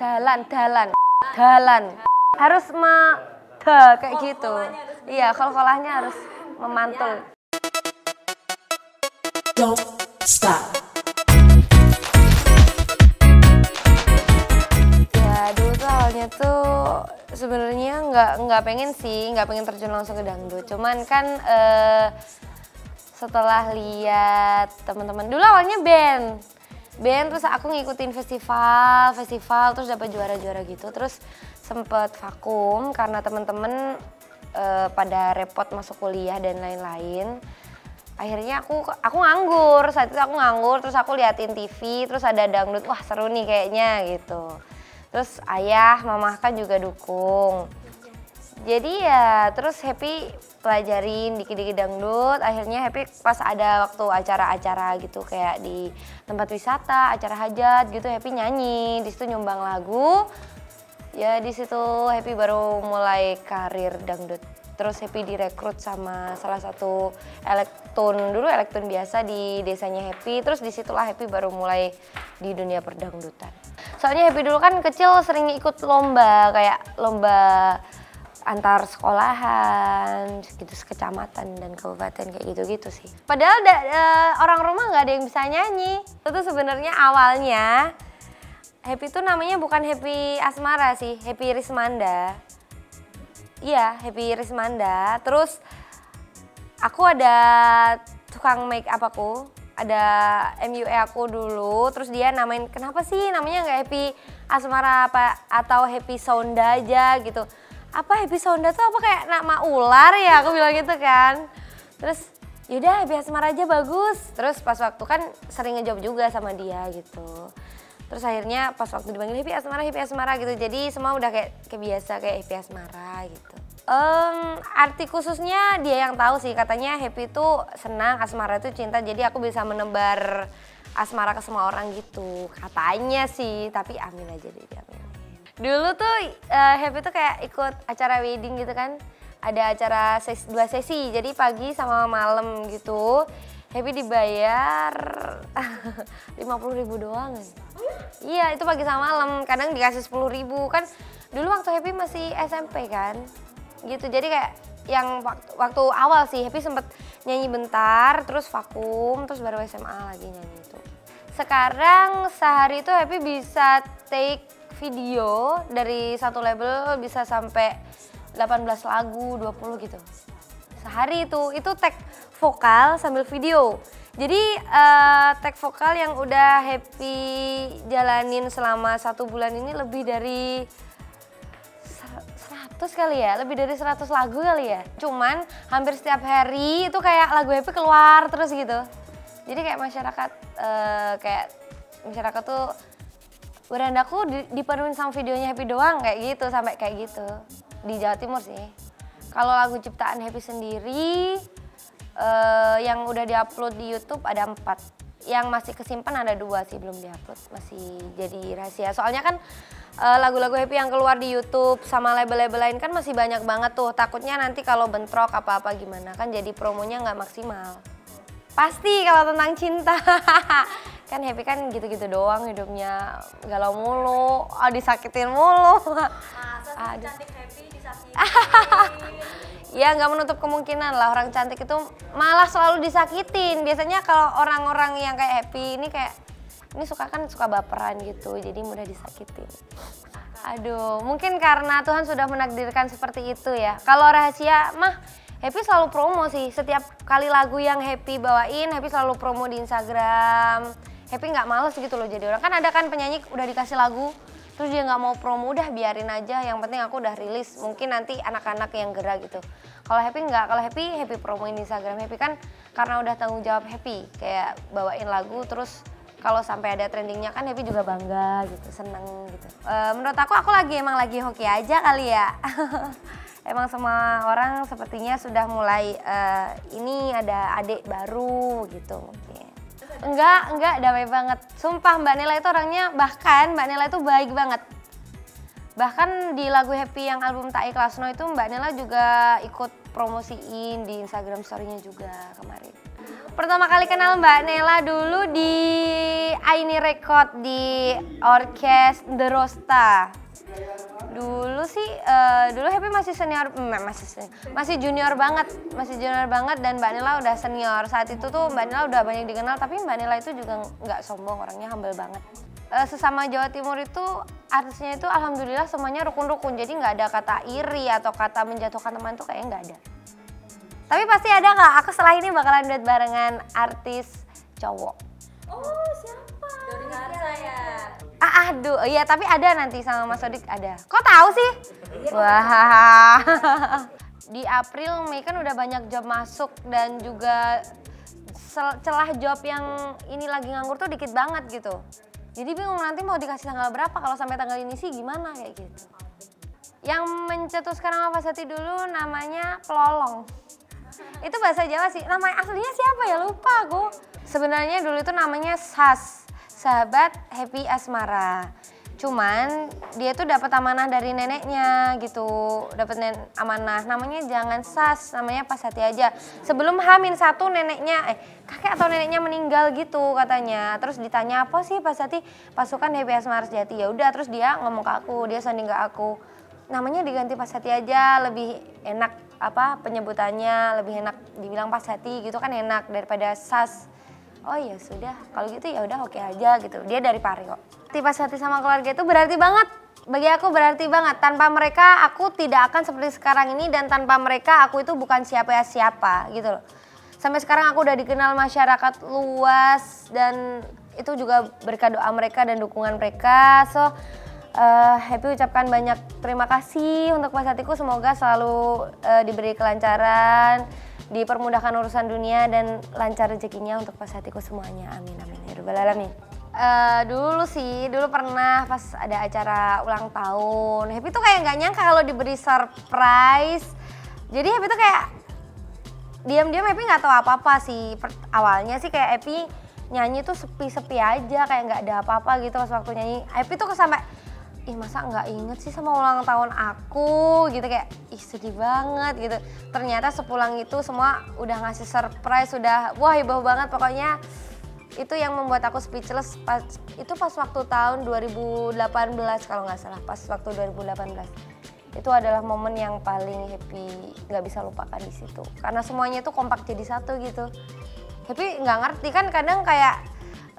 dalan dalan dalan. Harus me de kayak gitu. Iya kol-kolahnya harus memantul. Don't stop. ya dulu tuh awalnya tuh sebenarnya nggak nggak pengen sih nggak pengen terjun langsung ke dangdut. Cuman kan eh, setelah lihat teman-teman dulu awalnya band band terus aku ngikutin festival festival terus dapat juara-juara gitu. Terus sempet vakum karena teman-teman eh, pada repot masuk kuliah dan lain-lain. Akhirnya aku aku nganggur saat itu aku nganggur terus aku liatin TV terus ada dangdut wah seru nih kayaknya gitu. Terus ayah mama kan juga dukung. Jadi ya terus happy pelajarin dikit-dikit dangdut akhirnya happy pas ada waktu acara-acara gitu kayak di tempat wisata acara hajat gitu happy nyanyi. Di situ nyumbang lagu. Ya di situ happy baru mulai karir dangdut. Terus happy direkrut sama salah satu elektron dulu elektron biasa di desanya happy. Terus di situlah happy baru mulai di dunia perdangdutan. Soalnya happy dulu kan kecil sering ikut lomba kayak lomba antar sekolahan gitu sekecamatan dan kabupaten kayak gitu-gitu sih padahal da- eh, orang rumah nggak ada yang bisa nyanyi itu tuh sebenarnya awalnya Happy tuh namanya bukan Happy Asmara sih, Happy Rismanda. Iya, Happy Rismanda. Terus aku ada tukang make up aku, ada MUE aku dulu. Terus dia namain, kenapa sih namanya nggak Happy Asmara apa atau Happy Sonda aja gitu. Apa Happy Sonda tuh apa kayak nama ular ya? Aku bilang gitu kan. Terus yaudah Happy Asmara aja bagus. Terus pas waktu kan sering ngejawab juga sama dia gitu. Terus akhirnya pas waktu dipanggil Happy Asmara, Happy Asmara gitu. Jadi semua udah kayak kebiasa kayak Happy Asmara gitu. Em, arti khususnya dia yang tahu sih katanya Happy itu senang, Asmara itu cinta. Jadi aku bisa menebar asmara ke semua orang gitu. Katanya sih, tapi amin aja deh, amin. Dulu tuh eh, Happy tuh kayak ikut acara wedding gitu kan. Ada acara ses- dua sesi, jadi pagi sama malam gitu. Happy dibayar 50 ribu doang. Iya itu pagi sama malam, kadang dikasih 10 ribu kan. Dulu waktu Happy masih SMP kan, gitu. Jadi kayak yang waktu, waktu awal sih Happy sempet nyanyi bentar, terus vakum, terus baru SMA lagi nyanyi itu. Sekarang sehari itu Happy bisa take video dari satu label bisa sampai 18 lagu, 20 gitu. Sehari itu itu tag vokal sambil video. Jadi eh, tag vokal yang udah happy jalanin selama satu bulan ini lebih dari ser- 100 kali ya lebih dari 100 lagu kali ya. Cuman hampir setiap hari itu kayak lagu happy keluar terus gitu. Jadi kayak masyarakat eh, kayak masyarakat tuh berandaku di, dipenuhin sama videonya happy doang kayak gitu sampai kayak gitu di Jawa Timur sih kalau lagu ciptaan Happy sendiri eh, yang udah diupload di YouTube ada empat. Yang masih kesimpan ada dua sih belum diupload, masih jadi rahasia. Soalnya kan eh, lagu-lagu Happy yang keluar di YouTube sama label-label lain kan masih banyak banget tuh. Takutnya nanti kalau bentrok apa-apa gimana kan jadi promonya nggak maksimal. Pasti kalau tentang cinta. kan Happy kan gitu-gitu doang hidupnya galau mulu, ah, disakitin mulu. Masa Aduh. cantik happy disakitin. Ya nggak menutup kemungkinan lah orang cantik itu malah selalu disakitin. Biasanya kalau orang-orang yang kayak happy ini kayak ini suka kan suka baperan gitu, jadi mudah disakitin. Aduh, mungkin karena Tuhan sudah menakdirkan seperti itu ya. Kalau rahasia mah Happy selalu promo sih. Setiap kali lagu yang Happy bawain, Happy selalu promo di Instagram. Happy nggak males gitu loh jadi orang. Kan ada kan penyanyi udah dikasih lagu, terus dia nggak mau promo, udah biarin aja. Yang penting aku udah rilis. Mungkin nanti anak-anak yang gerak gitu. Kalau Happy nggak, kalau Happy Happy promoin di Instagram. Happy kan karena udah tanggung jawab Happy, kayak bawain lagu terus kalau sampai ada trendingnya kan Happy juga bangga gitu, seneng gitu. Eh, menurut aku aku lagi emang lagi hoki aja kali ya. emang semua orang sepertinya sudah mulai eh, ini ada adik baru gitu. Enggak, enggak damai banget. Sumpah Mbak Nela itu orangnya bahkan Mbak Nela itu baik banget. Bahkan di lagu Happy yang album Tak Ikhlas No itu Mbak Nela juga ikut promosiin di Instagram story-nya juga kemarin. Pertama kali kenal Mbak Nela dulu di Aini Record di Orkes The Rosta. Dulu sih, uh, dulu Happy masih senior, mm, masih senior, masih junior banget, masih junior banget dan Mbak Nela udah senior. Saat itu tuh Mbak Nela udah banyak dikenal, tapi Mbak Nela itu juga nggak sombong, orangnya humble banget. Uh, sesama Jawa Timur itu artisnya itu alhamdulillah semuanya rukun-rukun, jadi nggak ada kata iri atau kata menjatuhkan teman tuh kayaknya nggak ada. Tapi pasti ada nggak? Aku setelah ini bakalan duet barengan artis cowok. Oh siapa? Doni Harsa ya. Ah, aduh, iya tapi ada nanti sama Mas Odik ada. Kok tahu sih? Wah. Di April Mei kan udah banyak job masuk dan juga celah job yang ini lagi nganggur tuh dikit banget gitu. Jadi bingung nanti mau dikasih tanggal berapa kalau sampai tanggal ini sih gimana kayak gitu. Yang mencetuskan nama Pasati dulu namanya Pelolong. Itu bahasa Jawa sih. Nama aslinya siapa ya lupa aku. Sebenarnya dulu itu namanya Sas sahabat Happy Asmara. Cuman dia tuh dapat amanah dari neneknya gitu, dapat nen amanah. Namanya jangan sas, namanya pas hati aja. Sebelum Hamin satu neneknya, eh kakek atau neneknya meninggal gitu katanya. Terus ditanya apa sih pas hati pasukan Happy Asmara Sejati. Ya udah, terus dia ngomong ke aku, dia sanding ke aku. Namanya diganti pas hati aja, lebih enak apa penyebutannya, lebih enak dibilang pas hati gitu kan enak daripada sas oh ya sudah. Kalau gitu ya udah oke aja gitu. Dia dari Pari kok tipe hati sama keluarga itu berarti banget. Bagi aku berarti banget. Tanpa mereka aku tidak akan seperti sekarang ini. Dan tanpa mereka aku itu bukan siapa ya siapa gitu loh. Sampai sekarang aku udah dikenal masyarakat luas. Dan itu juga berkat doa mereka dan dukungan mereka. So uh, happy ucapkan banyak terima kasih untuk Mas Hatiku semoga selalu uh, diberi kelancaran dipermudahkan urusan dunia dan lancar rezekinya untuk pas hatiku semuanya. Amin amin ya rabbal alamin. Uh, dulu sih, dulu pernah pas ada acara ulang tahun. Happy tuh kayak nggak nyangka kalau diberi surprise. Jadi Happy tuh kayak diam-diam Happy nggak tahu apa-apa sih. Per awalnya sih kayak Happy nyanyi tuh sepi-sepi aja, kayak nggak ada apa-apa gitu pas waktu nyanyi. Happy tuh sampai ih masa nggak inget sih sama ulang tahun aku? Gitu kayak ih sedih banget gitu. Ternyata sepulang itu semua udah ngasih surprise udah wah heboh banget. Pokoknya itu yang membuat aku speechless pas itu pas waktu tahun 2018 kalau nggak salah pas waktu 2018 itu adalah momen yang paling happy nggak bisa lupakan di situ. Karena semuanya itu kompak jadi satu gitu. Happy nggak ngerti kan kadang kayak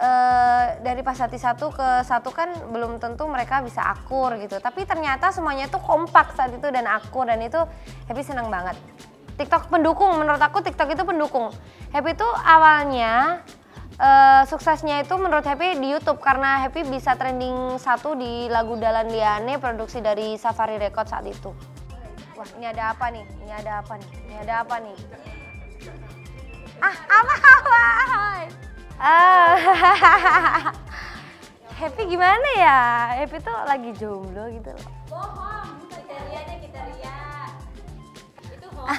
uh, dari pas hati satu ke satu kan belum tentu mereka bisa akur gitu. Tapi ternyata semuanya itu kompak saat itu dan akur dan itu Happy senang banget. TikTok pendukung, menurut aku TikTok itu pendukung. Happy itu awalnya uh, suksesnya itu menurut Happy di YouTube karena Happy bisa trending satu di lagu Dalan Liane produksi dari Safari Record saat itu. Wah ini ada apa nih? Ini ada apa nih? Ini ada apa nih? Ah apa? Ah. Happy gimana ya? Happy tuh lagi jomblo gitu loh. Bohong, kita lihat ya kita lihat. Itu hoax.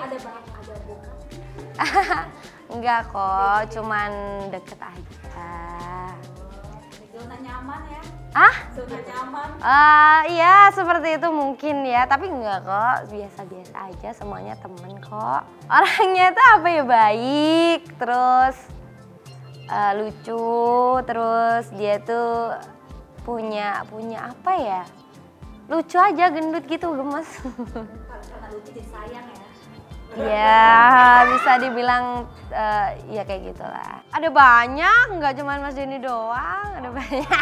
ada banget ada bukan. Enggak kok, cuman deket aja. Zona nyaman ya. Ah? Zona nyaman. Uh, iya seperti itu mungkin ya, tapi enggak kok, biasa-biasa aja semuanya temen kok. Orangnya tuh apa ya baik, terus uh, lucu, terus dia tuh punya punya apa ya? Lucu aja, gendut gitu, gemes. Karena lucu jadi sayang ya. Bisa dibilang uh, ya kayak gitulah. Ada banyak, nggak cuma Mas Denny doang, ada banyak.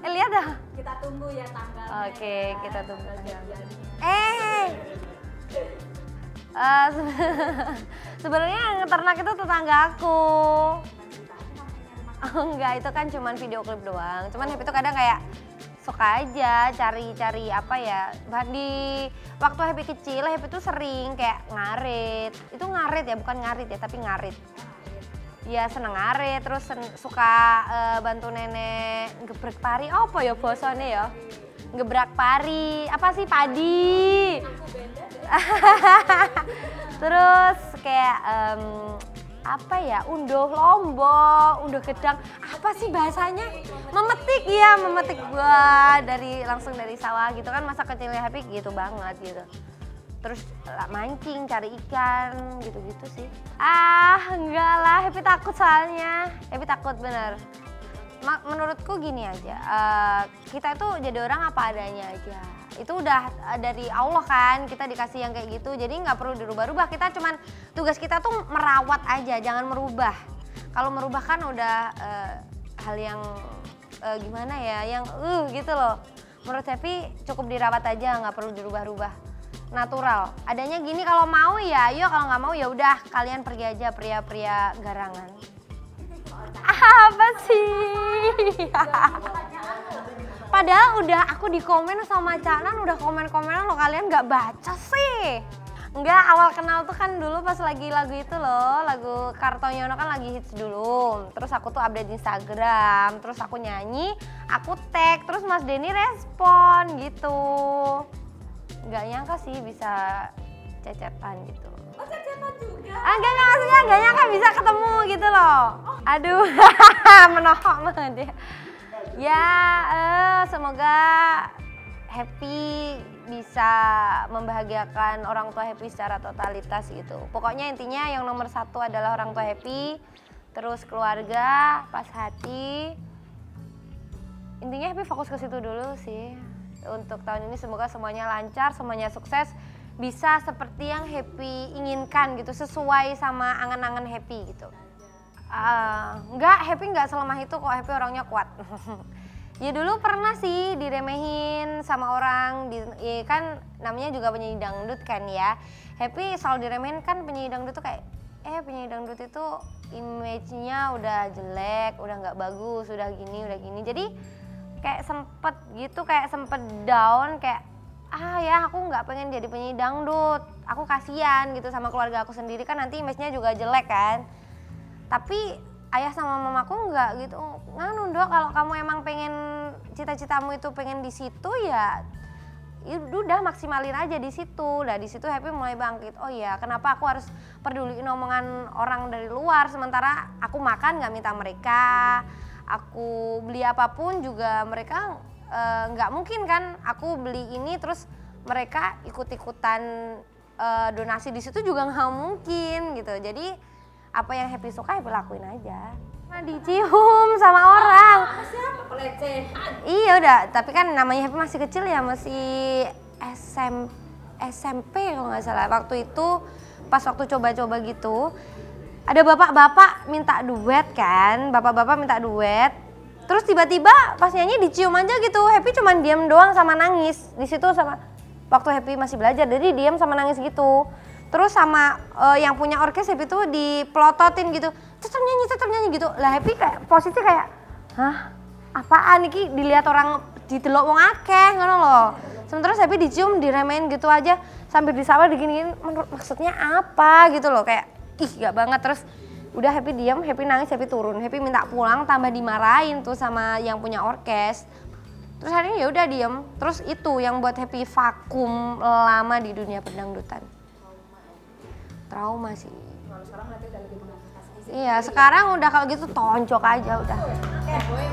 eh, lihat dah. Kita tunggu ya tanggal. Oke, kita tunggu. Eh. Uh, sebenarnya yang ternak itu tetangga aku. Oh enggak, itu kan cuman video klip doang. Cuman Happy itu kadang kayak suka aja cari-cari apa ya di waktu Happy kecil Happy tuh sering kayak ngarit. Itu ngarit ya bukan ngarit ya tapi ngarit. Ya seneng ngarit terus sen suka uh, bantu nenek gebrek pari. Apa ya bosone ya? Gebrak pari. Apa sih padi terus kayak um, apa ya unduh lombok unduh gedang. Apa sih bahasanya? Memetik ya memetik buah dari langsung dari sawah gitu kan masa kecilnya happy gitu banget gitu. Terus mancing cari ikan gitu-gitu sih. Ah enggak lah happy takut soalnya. Happy takut bener. Menurutku gini aja eh, kita itu jadi orang apa adanya aja itu udah eh, dari Allah kan kita dikasih yang kayak gitu. Jadi nggak perlu dirubah-rubah. Kita cuman tugas kita tuh merawat aja jangan merubah. Kalau merubah kan udah eh, hal yang eh, gimana ya yang uh gitu loh. Menurut Happy cukup dirawat aja nggak perlu dirubah-rubah. Natural. Adanya gini kalau mau ya ayo. Kalau nggak mau ya udah kalian pergi aja pria-pria garangan. Apa sih Padahal udah aku di komen sama Canan udah komen-komenan lo kalian nggak baca sih. Enggak, awal kenal tuh kan dulu pas lagi lagu itu loh, lagu Kartonyono kan lagi hits dulu. Terus aku tuh update Instagram, terus aku nyanyi, aku tag, terus Mas Denny respon gitu. Nggak nyangka sih bisa cecetan gitu. Oh, cecetan juga. Ah, enggak, enggak, maksudnya enggak nyangka bisa ketemu gitu loh. Aduh, menohok banget ya. Ya, eh, semoga happy bisa membahagiakan orang tua happy secara totalitas gitu. Pokoknya intinya yang nomor satu adalah orang tua happy, terus keluarga, pas hati. Intinya happy fokus ke situ dulu sih. Untuk tahun ini semoga semuanya lancar, semuanya sukses, bisa seperti yang happy inginkan gitu, sesuai sama angan-angan happy gitu. Enggak, Happy enggak selemah itu kok, Happy orangnya kuat. ya dulu pernah sih diremehin sama orang, di, ya kan namanya juga penyanyi dangdut kan ya. Happy selalu diremehin kan penyanyi dangdut tuh kayak, eh penyanyi dangdut itu image-nya udah jelek, udah nggak bagus, udah gini, udah gini. Jadi kayak sempet gitu, kayak sempet down, kayak ah ya aku nggak pengen jadi penyanyi dangdut, aku kasihan gitu sama keluarga aku sendiri kan nanti image-nya juga jelek kan tapi ayah sama mamaku nggak gitu nganu dok kalau kamu emang pengen cita-citamu itu pengen di situ ya ya udah maksimalin aja di situ. Lah di situ happy mulai bangkit. Oh ya kenapa aku harus peduliin omongan orang dari luar? Sementara aku makan nggak minta mereka. Aku beli apa pun juga mereka eh, nggak mungkin kan aku beli ini terus mereka ikut-ikutan eh, donasi di situ juga nggak mungkin gitu. Jadi apa yang happy suka happy lakuin aja. Nah, dicium sama orang. Siapa pelecehan? iya udah. Tapi kan namanya happy masih kecil ya masih SM, SMP kalau nggak salah. Waktu itu pas waktu coba-coba gitu ada bapak-bapak minta duet kan? Bapak-bapak minta duet. Terus tiba-tiba pas nyanyi dicium aja gitu. Happy cuman diam doang sama nangis. Di situ sama waktu happy masih belajar jadi diam sama nangis gitu terus sama eh, yang punya orkes happy tuh dipelototin gitu. Tetap nyanyi tetap nyanyi gitu. Lah happy kayak posisi kayak hah? Apaan iki? Dilihat orang didelok wong akeh ngono loh sementara happy dicium diremehin gitu aja. Sambil disapa diginiin menurut maksudnya apa? Gitu loh kayak ih gak banget. Terus udah happy diam happy nangis happy turun. Happy minta pulang tambah dimarahin tuh sama yang punya orkes. Terus akhirnya ya udah diem. Terus itu yang buat happy vakum lama di dunia pedangdutan trauma sih Kalau sekarang nanti udah lebih mengatasi. iya sekarang udah kalau gitu tonjok aja udah Eh, boy,